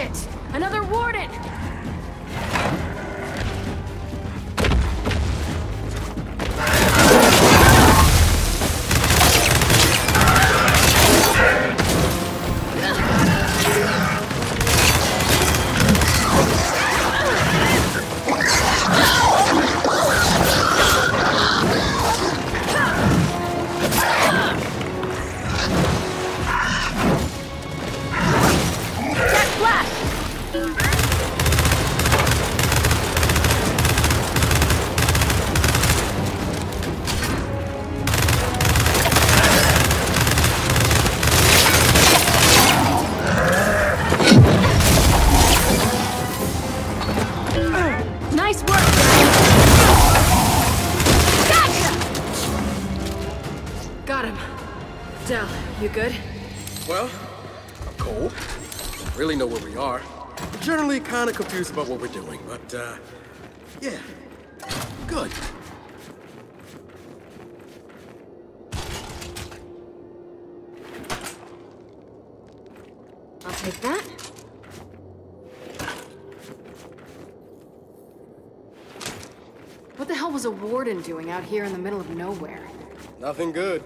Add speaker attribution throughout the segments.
Speaker 1: Shit! Another warden!
Speaker 2: Cold. Really know where we are. Generally kind of confused about what we're doing, but, uh, yeah, good.
Speaker 1: I'll take that. What the hell was a warden doing out here in the middle of nowhere?
Speaker 2: Nothing good.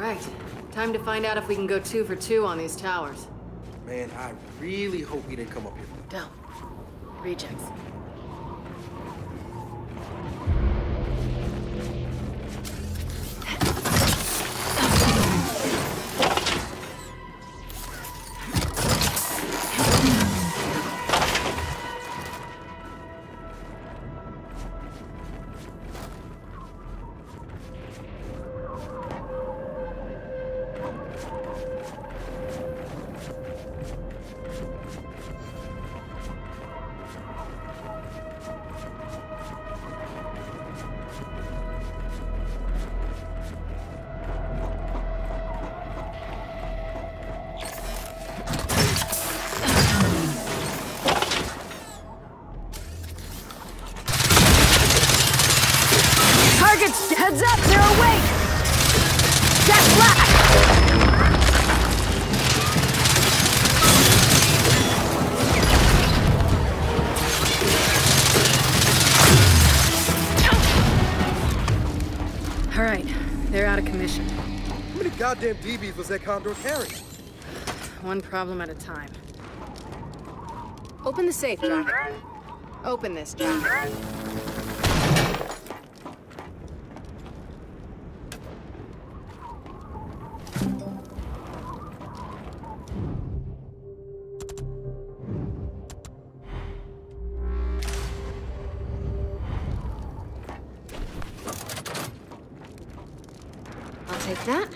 Speaker 1: Right, time to find out if we can go two for two on these towers.
Speaker 2: Man, I really hope he didn't come up here.
Speaker 1: Del, rejects. Heads up, they're awake! Jack flash! Right, they're out of commission.
Speaker 2: How many goddamn DBs was that Condor carrying?
Speaker 1: One problem at a time. Open the safe, Jack. Open this, Jack. Take that.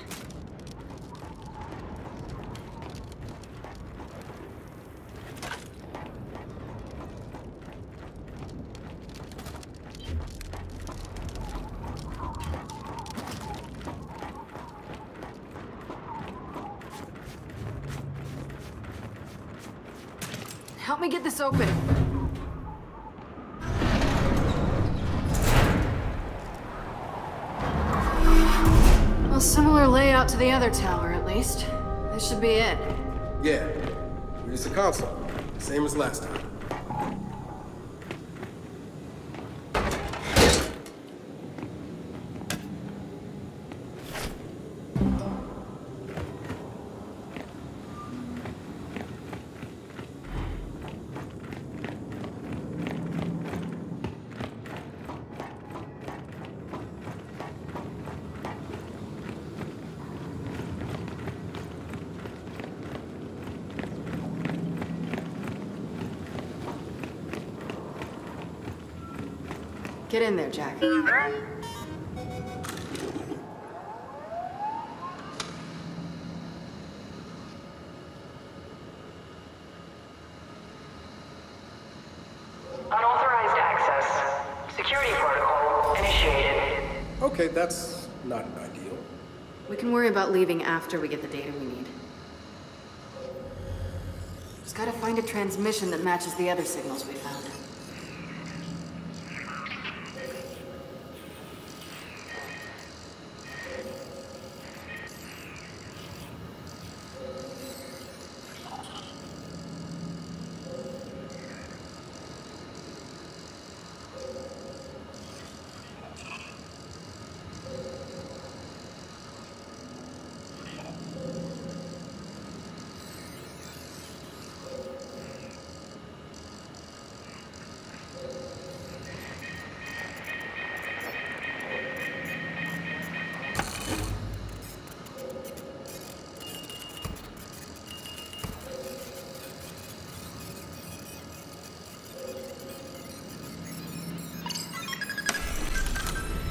Speaker 1: Help me get this open. To the other tower, at least. This should be it.
Speaker 2: Yeah, used the console. Same as last time.
Speaker 1: Get in there, Jack.
Speaker 3: Unauthorized access. Security protocol initiated.
Speaker 2: Okay, that's not an ideal.
Speaker 1: We can worry about leaving after we get the data we need. Just gotta find a transmission that matches the other signals we found.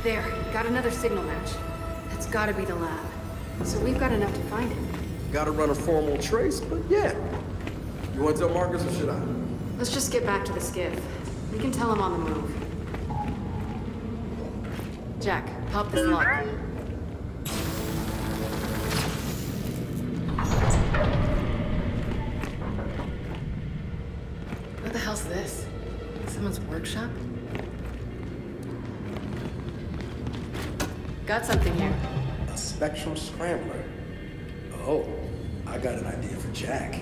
Speaker 1: There, got another signal match. That's gotta be the lab. So we've got enough to find it.
Speaker 2: Gotta run a formal trace, but yeah. You want to tell Marcus or should I?
Speaker 1: Let's just get back to the skiff. We can tell him on the move. Jack, pop this lock. What the hell's this? Someone's workshop? Got something here.
Speaker 2: A spectrum scrambler. Oh, I got an idea for Jack.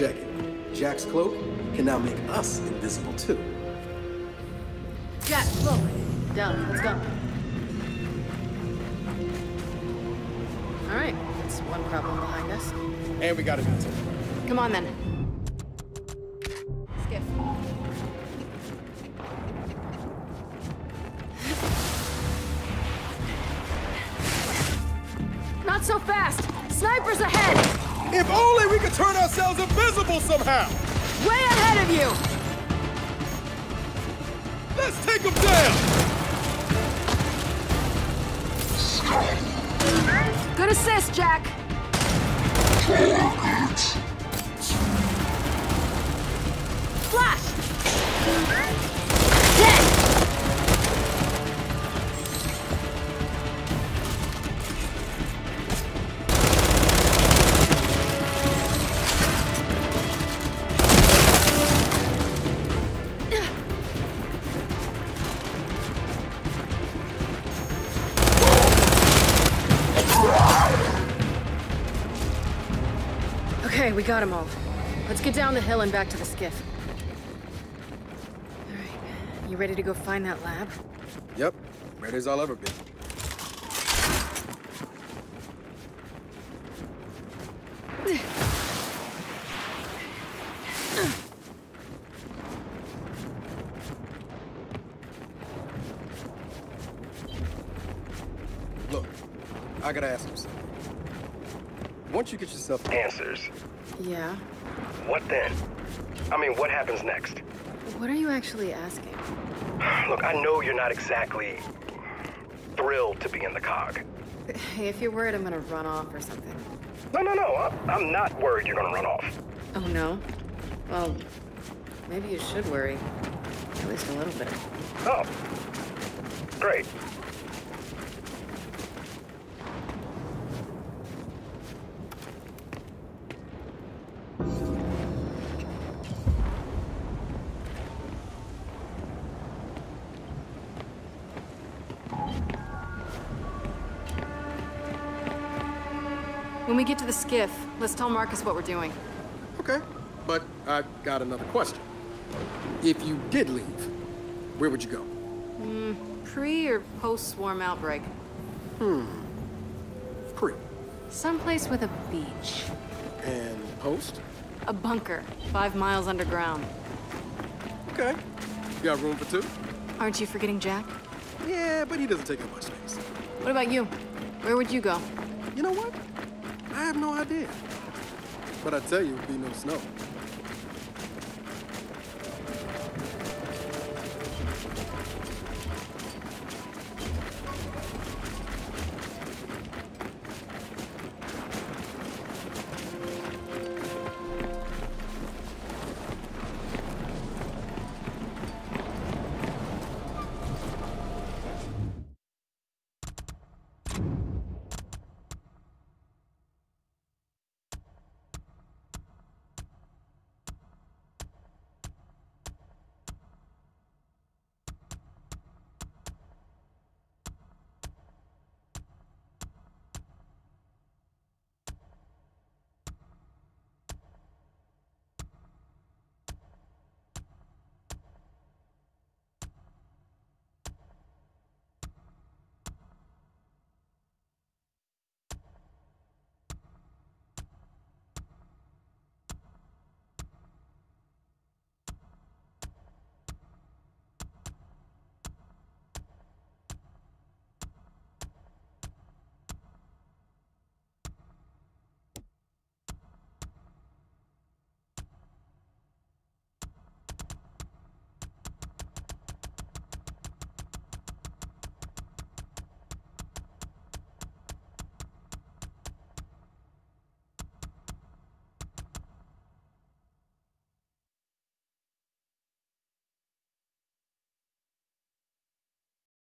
Speaker 2: Check it. Jack's cloak can now make us invisible too.
Speaker 1: Jack, cloak. Down, let's go. All right, that's one problem behind us.
Speaker 2: And we got a new
Speaker 1: Come on then. Skiff. Not so fast! Snipers ahead!
Speaker 2: If only we could turn ourselves invisible somehow!
Speaker 1: Way ahead of you!
Speaker 2: Let's take them down!
Speaker 1: Good assist, Jack! Flash! Got them all. Let's get down the hill and back to the skiff. All right, you ready to go find that lab?
Speaker 2: Yep, ready as I'll ever be. Look, I gotta ask you something. Once you get yourself
Speaker 4: Answers.
Speaker 1: Yeah.
Speaker 4: What then? I mean, what happens next?
Speaker 1: What are you actually asking?
Speaker 4: Look, I know you're not exactly thrilled to be in the COG.
Speaker 1: Hey, if you're worried I'm gonna run off or something.
Speaker 4: No, no, no. I- I'm not worried you're gonna run off.
Speaker 1: Oh no? Well, maybe you should worry. At least a little bit.
Speaker 4: Oh. Great.
Speaker 1: When we get to the skiff, let's tell Marcus what we're doing.
Speaker 2: Okay, but I've got another question. If you did leave, where would you go?
Speaker 1: Pre or post swarm outbreak? Hmm.
Speaker 2: Pre.
Speaker 1: Someplace with a beach.
Speaker 2: And post?
Speaker 1: A bunker, five miles underground.
Speaker 2: Okay. You got room for two?
Speaker 1: Aren't you forgetting Jack?
Speaker 2: Yeah, but he doesn't take up much space.
Speaker 1: What about you? Where would you go?
Speaker 2: You know what? I have no idea. But I tell you, it'd be no snow.